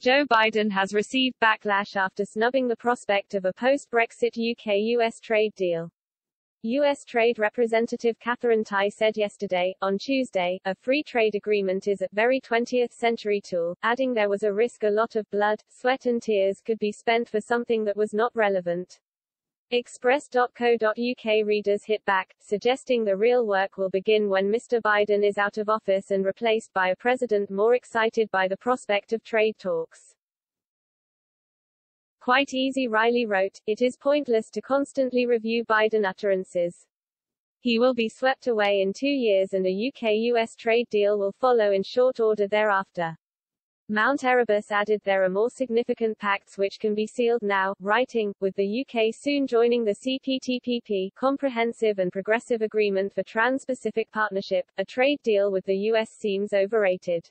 Joe Biden has received backlash after snubbing the prospect of a post-Brexit UK-US trade deal. U.S. Trade Representative Katherine Tai said yesterday, on Tuesday, a free trade agreement is a very 20th century tool, adding there was a risk a lot of blood, sweat and tears could be spent for something that was not relevant. Express.co.uk readers hit back, suggesting the real work will begin when Mr. Biden is out of office and replaced by a president more excited by the prospect of trade talks. Quite easy Riley wrote, it is pointless to constantly review Biden utterances. He will be swept away in two years and a UK-US trade deal will follow in short order thereafter. Mount Erebus added there are more significant pacts which can be sealed now, writing, with the UK soon joining the CPTPP Comprehensive and Progressive Agreement for Trans-Pacific Partnership, a trade deal with the US seems overrated.